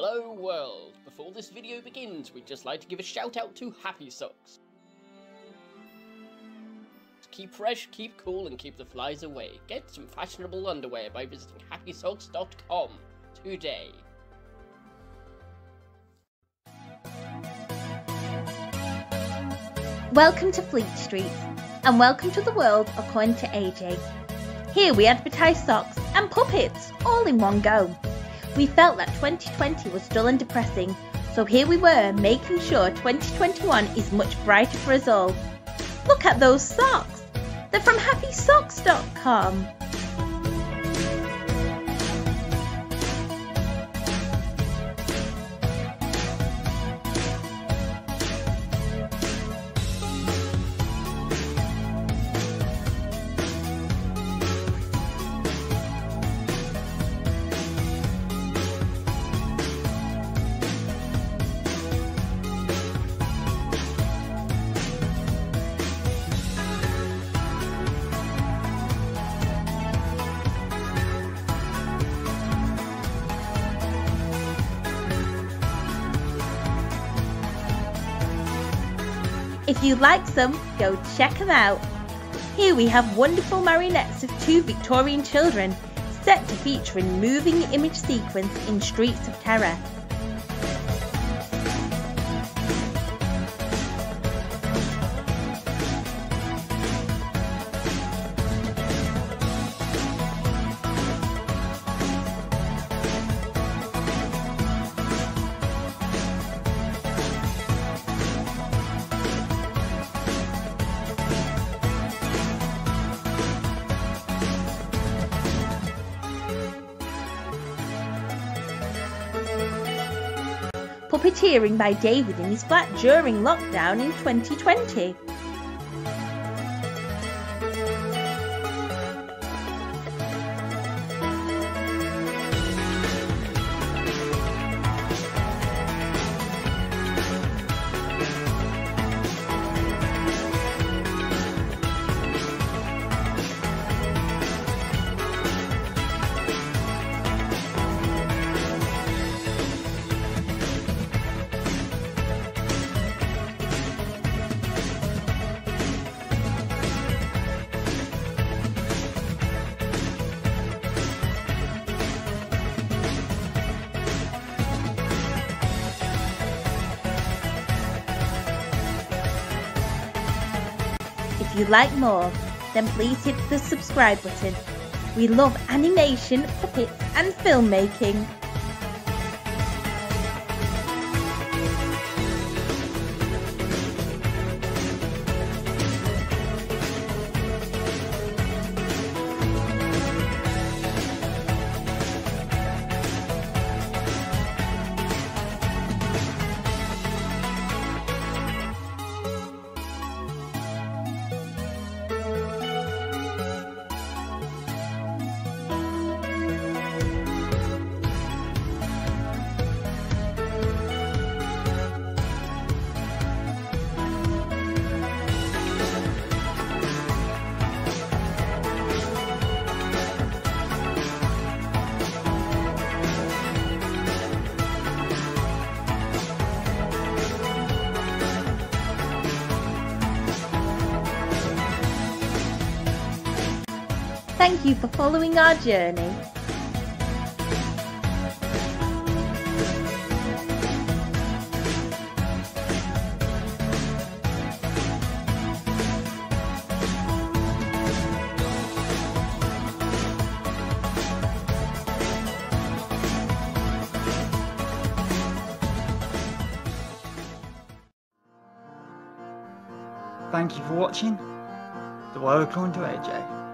Hello world! Before this video begins, we'd just like to give a shout out to Happy Socks. Keep fresh, keep cool, and keep the flies away. Get some fashionable underwear by visiting happysocks.com today. Welcome to Fleet Street, and welcome to the world according to AJ. Here we advertise socks and puppets all in one go. We felt that 2020 was dull and depressing, so here we were making sure 2021 is much brighter for us all. Look at those socks! They're from happysocks.com. If you like some, go check them out. Here we have wonderful marionettes of two Victorian children, set to feature in moving image sequence in Streets of Terror. Puppeteering by David in his flat during lockdown in 2020. If you like more, then please hit the subscribe button. We love animation, puppets and filmmaking. Thank you for following our journey. Thank you for watching The World According to AJ.